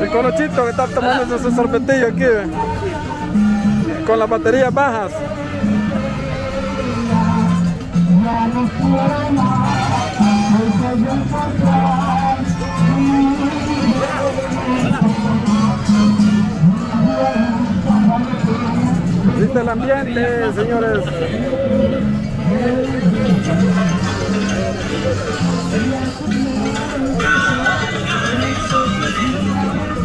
El colochito que está tomando ese sorbetillo aquí, con las baterías bajas. ¿Viste el ambiente, señores? Thank you.